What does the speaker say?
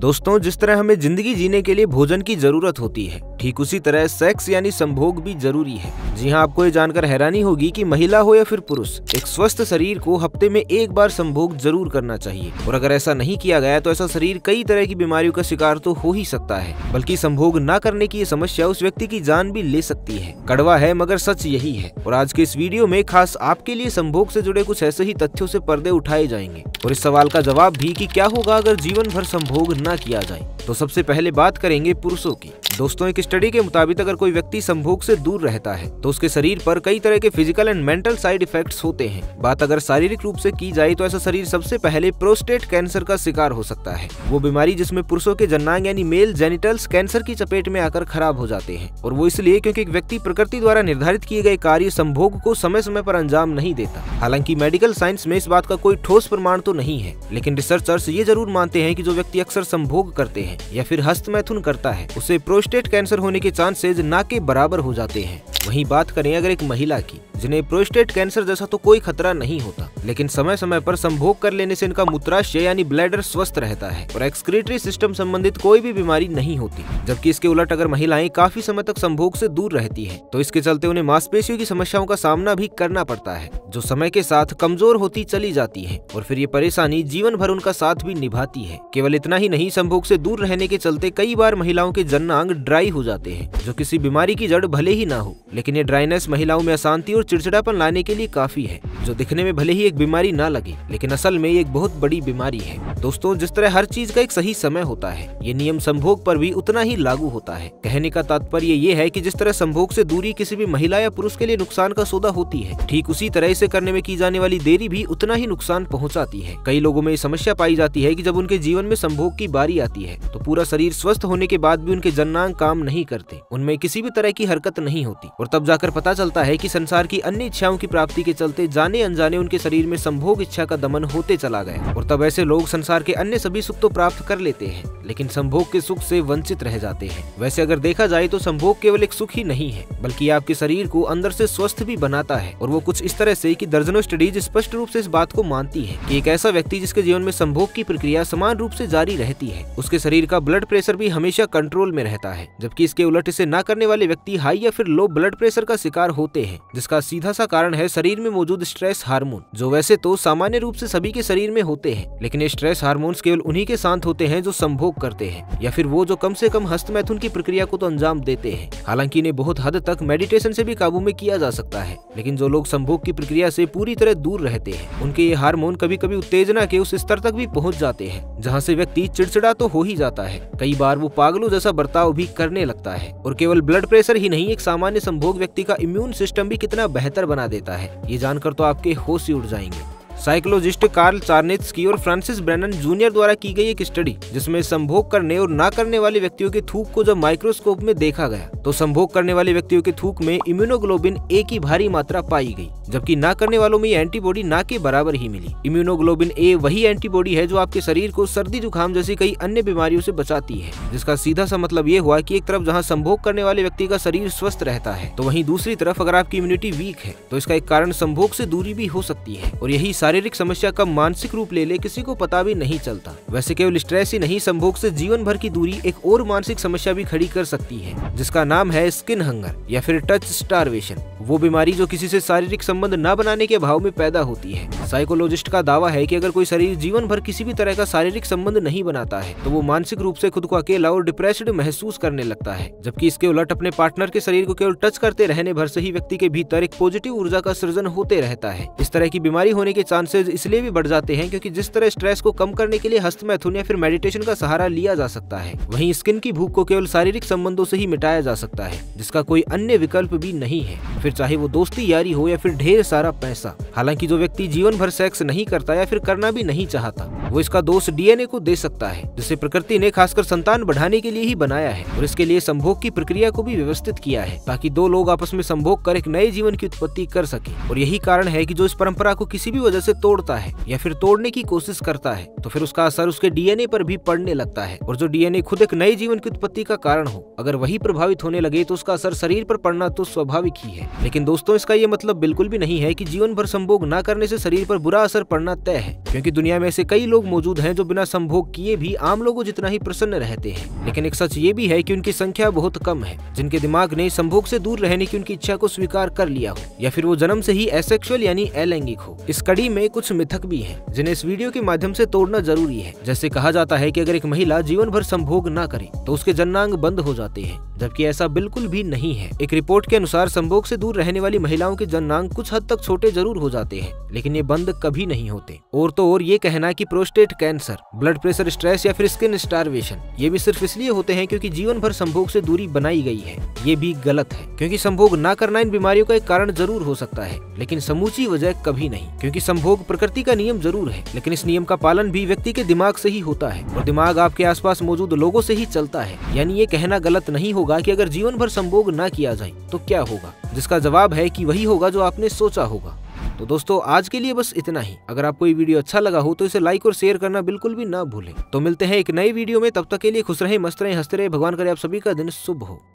दोस्तों जिस तरह हमें ज़िंदगी जीने के लिए भोजन की ज़रूरत होती है ठीक उसी तरह सेक्स यानी संभोग भी ज़रूरी है। जी हाँ आपको ये जानकर हैरानी होगी कि महिला हो या फिर पुरुष, एक स्वस्थ शरीर को हफ़्ते में एक बार संभोग ज़रूर करना चाहिए। और अगर ऐसा नहीं किया गया तो ऐसा शरीर कई तरह की बीमारियों का शिकार तो हो ही सकता है। बल्कि संभोग न करने की ये समस्या उस व्यक्ति की जान भी ले सकती है। कड़वा है, मगर सच यही है। और आज के इस वीडियो में खास आपके लिए संभोग से जुड़े कुछ ऐसे ही तथ्यों से पर्दे उठाए जाएँगे। और इस सवाल का जवाब भी कि क्या होगा अगर जीवन भर संभोग न किया जाए? तो सबसे पहले बात करेंगे पुरुषों की। दोस्तों, एक स्टडी के मुताबिक अगर कोई व्यक्ति संभोग से दूर रहता है तो उसके शरीर पर कई तरह के physical and mental side effects होते हैं। बात अगर शारीरिक रूप से की जाए तो ऐसा शरीर सबसे पहले प्रोस्टेट कैंसर का शिकार हो सकता है। वो बीमारी जिसमें पुरुषों के जन्नांग यानी मेल जेनिटल्स कैंसर की चपेट में आकर खराब हो जाते हैं, और वो इसलिए क्योंकि एक व्यक्ति प्रकृति द्वारा निर्धारित किए गए कार्य संभोग को समय समय पर अंजाम नहीं देता। हालाँकि मेडिकल साइंस में इस बात का कोई ठोस प्रमाण तो नहीं है, लेकिन रिसर्चर्स ये ज़रूर मानते हैं कि जो व्यक्ति अक्सर संभोग करते हैं, या फिर हस्तमैथुन करता है, उसे प्रोस्टेट कैंसर होने के चांसेज ना के बराबर हो जाते हैं। वहीं बात करें अगर एक महिला की जिन्हें प्रोस्टेट कैंसर जैसा तो कोई खतरा नहीं होता, लेकिन समय समय पर संभोग कर लेने से इनका मूत्राशय यानी ब्लैडर स्वस्थ रहता है और एक्सक्रीटरी सिस्टम संबंधित कोई भी बीमारी नहीं होती, जबकि इसके उलट अगर महिलाएँ काफ़ी समय तक संभोग से दूर रहती है तो इसके चलते उन्हें मांसपेशियों की समस्याओं का सामना भी करना पड़ता है, जो समय के साथ कमज़ोर होती चली जाती है और फिर ये परेशानी जीवन भर उनका साथ भी निभाती है। केवल इतना ही नहीं, संभोग से दूर रहने के चलते कई बार महिलाओं के जन्नांग ड्राई हो जाते हैं, जो किसी बीमारी की जड़ भले ही ना हो, लेकिन ये ड्राइनेस महिलाओं में अशांति और चिड़चिड़ापन लाने के लिए काफ़ी है, जो दिखने में भले ही एक बीमारी ना लगे, लेकिन असल में ये एक बहुत बड़ी बीमारी है। दोस्तों, जिस तरह हर चीज़ का एक सही समय होता है, ये नियम संभोग पर भी उतना ही लागू होता है। कहने का तात्पर्य ये है कि जिस तरह संभोग से दूरी किसी भी महिला या पुरुष के लिए नुकसान का सौदा होती है, ठीक उसी तरह इसे करने में की जाने वाली देरी भी उतना ही नुकसान पहुँचाती है। कई लोगों में समस्या पाई जाती है की जब उनके जीवन में संभोग की बारी आती है तो पूरा शरीर स्वस्थ होने के बाद भी उनके जन्नांग काम नहीं करते, उनमें किसी भी तरह की हरकत नहीं होती, और तब जाकर पता चलता है कि संसार की अन्य इच्छाओं की प्राप्ति के चलते जाने अनजाने उनके शरीर में संभोग इच्छा का दमन होते चला गया। और तब ऐसे लोग संसार के अन्य सभी सुख तो प्राप्त कर लेते हैं, लेकिन संभोग के सुख से वंचित रह जाते हैं। वैसे अगर देखा जाए तो संभोग केवल एक सुख ही नहीं है, बल्कि आपके शरीर को अंदर से स्वस्थ भी बनाता है। और वो कुछ इस तरह से कि दर्जनों स्टडीज़ स्पष्ट रूप से इस बात को मानती है कि एक ऐसा व्यक्ति जिसके जीवन में संभोग की प्रक्रिया समान रूप से जारी रहती है, उसके शरीर का ब्लड प्रेशर भी हमेशा कंट्रोल में रहता है, जबकि इसके उलट इसे न करने वाले व्यक्ति हाई या फिर लो ब्लड प्रेशर का शिकार होते हैं, जिसका सीधा सा कारण है शरीर में मौजूद स्ट्रेस हार्मोन जो वैसे तो सामान्य रूप से सभी के शरीर में होते हैं, लेकिन स्ट्रेस हार्मोन्स केवल उन्हीं के साथ होते हैं जो संभोग करते हैं, या फिर वो जो कम से कम हस्तमैथुन की प्रक्रिया को तो अंजाम देते हैं। हालाँकि इन्हें बहुत हद तक मेडिटेशन से भी काबू में किया जा सकता है, लेकिन जो लोग संभोग की प्रक्रिया से पूरी तरह दूर रहते हैं, उनके ये हार्मोन कभी कभी उत्तेजना के उस स्तर तक भी पहुँच जाते हैं, जहाँ से व्यक्ति चिड़चिड़ा तो हो ही जाता है। कई बार वो पागलों जैसा बर्ताव भी करने लगता है, और केवल ब्लड प्रेशर ही नहीं, एक सामान्य संभोग व्यक्ति का इम्यून सिस्टम भी कितना बेहतर बना देता है। ये जानकर तो आपके होश ही उड़ जाएँगे। साइकोलॉजिस्ट कार्ल चार्नेत्सकी और फ्रांसिस ब्रैनन जूनियर द्वारा की गई एक स्टडी, जिसमें संभोग करने और ना करने वाले व्यक्तियों के थूक को जब माइक्रोस्कोप में देखा गया तो संभोग करने वाले व्यक्तियों के थूक में इम्यूनोग्लोबिन ए की भारी मात्रा पाई गई, जबकि ना करने वालों में एंटीबॉडी ना के बराबर ही मिली। इम्यूनोग्लोबिन ए वही एंटीबॉडी है जो आपके शरीर को सर्दी, जुकाम जैसी कई अन्य बीमारियों से बचाती है, जिसका सीधा सा मतलब ये हुआ कि एक तरफ़ जहाँ संभोग करने वाले व्यक्ति का शरीर स्वस्थ रहता है तो वहीं दूसरी तरफ़ अगर आपकी इम्यूनिटी वीक है तो इसका एक कारण संभोग से दूरी भी हो सकती है, और यही शारीरिक समस्या कब मानसिक रूप ले ले, किसी को पता भी नहीं चलता। वैसे केवल स्ट्रेस ही नहीं, संभोग से जीवन भर की दूरी एक और मानसिक समस्या भी खड़ी कर सकती है, जिसका नाम है स्किन हंगर या फिर टच स्टारवेशन वो बीमारी जो किसी से शारीरिक संबंध न बनाने के भाव में पैदा होती है। साइकोलॉजिस्ट का दावा है कि अगर कोई शरीर जीवन भर किसी भी तरह का शारीरिक संबंध नहीं बनाता है तो वो मानसिक रूप से खुद को अकेला और डिप्रेस्ड महसूस करने लगता है, जबकि इसके उलट अपने पार्टनर के शरीर को केवल टच करते रहने भर से ही व्यक्ति के भीतर एक पॉजिटिव ऊर्जा का सृजन होते रहता है। इस तरह की बीमारी होने के चांसेस इसलिए भी बढ़ जाते हैं क्योंकि जिस तरह स्ट्रेस को कम करने के लिए हस्तमैथुन या फिर मेडिटेशन का सहारा लिया जा सकता है, वहीं स्किन की भूख को केवल शारीरिक संबंधों से ही मिटाया जा सकता है, जिसका कोई अन्य विकल्प भी नहीं है। फिर चाहे वो दोस्ती, यारी हो या फिर ढेर सारा पैसा, हालाँकि जो व्यक्ति जीवन भर सेक्स नहीं करता या फिर करना भी नहीं चाहता, वो इसका दोष डीएनए को दे सकता है, जिसे प्रकृति ने खासकर संतान बढ़ाने के लिए ही बनाया है और इसके लिए संभोग की प्रक्रिया को भी व्यवस्थित किया है, ताकि दो लोग आपस में संभोग कर एक नए जीवन की उत्पत्ति कर सके। और यही कारण है कि जो इस परंपरा को किसी भी वजह से उसे तोड़ता है या फिर तोड़ने की कोशिश करता है तो फिर उसका असर उसके डीएनए पर भी पड़ने लगता है और जो डीएनए खुद एक नए जीवन की उत्पत्ति का कारण हो, अगर वही प्रभावित होने लगे तो उसका असर शरीर पर पड़ना तो स्वाभाविक ही है। लेकिन दोस्तों, इसका ये मतलब बिल्कुल भी नहीं है की जीवन भर संभोग न करने ऐसी शरीर पर बुरा असर पड़ना तय है। क्योंकि दुनिया में ऐसे कई लोग मौजूद हैं जो बिना संभोग किए भी आम लोगों जितना ही प्रसन्न रहते हैं। लेकिन एक सच ये भी है कि उनकी संख्या बहुत कम है, जिनके दिमाग ने संभोग से दूर रहने की उनकी इच्छा को स्वीकार कर लिया हो, या फिर वो जन्म से ही एसेक्सुअल यानी अलैंगिक हो। इस कड़ी में कुछ मिथक भी हैं, जिन्हें इस वीडियो के माध्यम से तोड़ना ज़रूरी है। जैसे कहा जाता है कि अगर एक महिला जीवन भर संभोग न करे तो उसके जन्नांग बंद हो जाते हैं, जबकि ऐसा बिल्कुल भी नहीं है। एक रिपोर्ट के अनुसार संभोग से दूर रहने वाली महिलाओं के जन्नांग कुछ हद तक छोटे ज़रूर हो जाते हैं, लेकिन ये बंद कभी नहीं होते। और तो और ये कहना कि prostate cancer blood pressure stress या फिर स्किन स्टारवेशन ये भी सिर्फ़ इसलिए होते हैं क्योंकि जीवन भर संभोग से दूरी बनाई गई है। ये भी गलत है, क्योंकि संभोग न करना इन बीमारियों का एक कारण ज़रूर हो सकता है, लेकिन समूची वजह कभी नहीं, क्योंकि संभोग प्रकृति का नियम ज़रूर है, लेकिन इस नियम का पालन भी व्यक्ति के दिमाग से ही होता है, और दिमाग आपके आसपास मौजूद लोगों से ही चलता है। यानी ये कहना गलत नहीं होगा कि अगर जीवन भर संभोग न किया जाए तो क्या होगा? जिसका जवाब है कि वही होगा जो आपने सोचा होगा। तो दोस्तों, आज के लिए बस इतना ही। अगर आपको ये वीडियो अच्छा लगा हो तो इसे लाइक और शेयर करना बिल्कुल भी ना भूलें। तो मिलते हैं एक नई वीडियो में, तब तक के लिए खुश रहे, मस्त रहे, हँसते रहे। भगवान करे आप सभी का दिन शुभ हो।